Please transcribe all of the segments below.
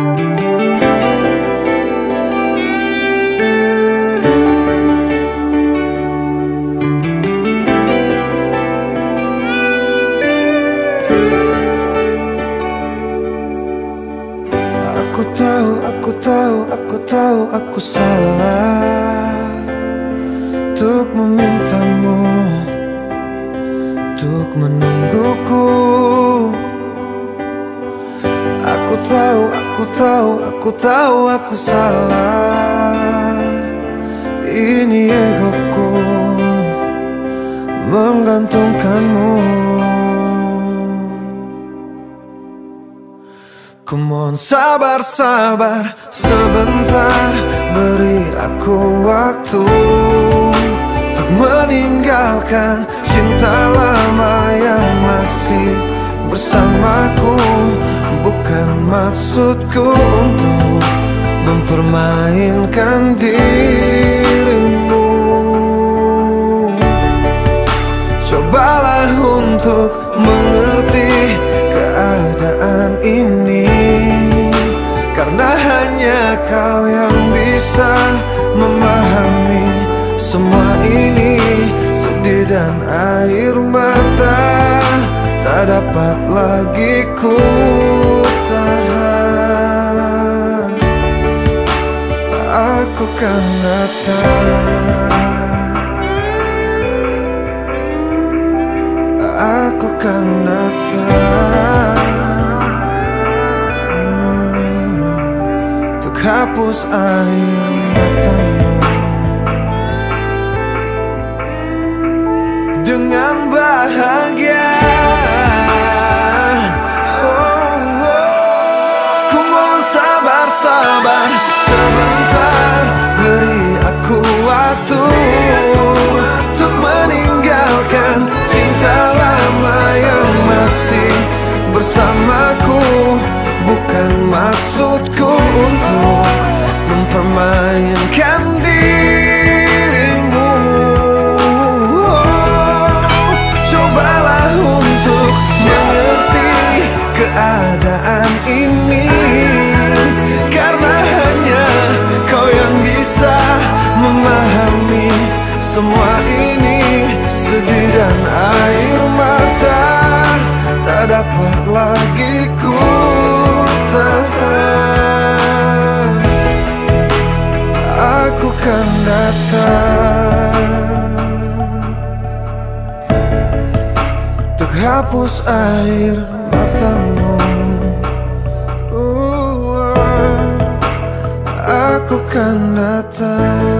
Aku tahu, aku tahu, aku tahu aku salah Untuk memintamu Untuk menungguku. Aku tahu, aku tahu, aku tahu aku salah. Ini egoku Menggantungkanmu. Ku sabar, sabar sebentar Beri aku waktu Untuk meninggalkan cinta lama yang masih bersamaku. Bukan maksudku untuk mempermainkan dirimu. Cobalah untuk mengerti keadaan ini. Karena hanya kau yang bisa memahami semua ini. Sedih dan air mata tak dapat lagi ku tahan. Aku kan datang. Aku kan datang. Hmm, hapus air matamu datang Untuk hapus air matamu. Uh, Aku kan datang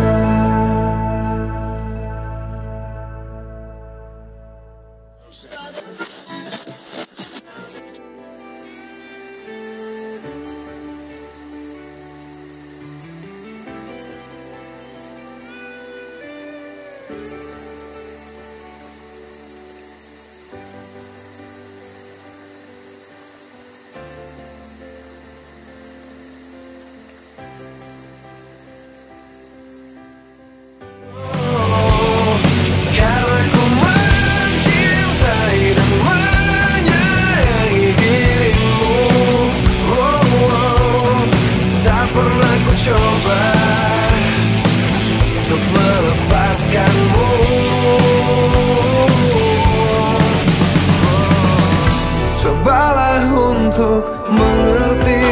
untuk mengerti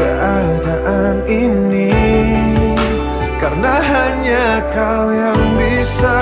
keadaan ini. Karena hanya kau yang bisa